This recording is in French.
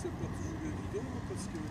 c'est pas tout toujours évident parce que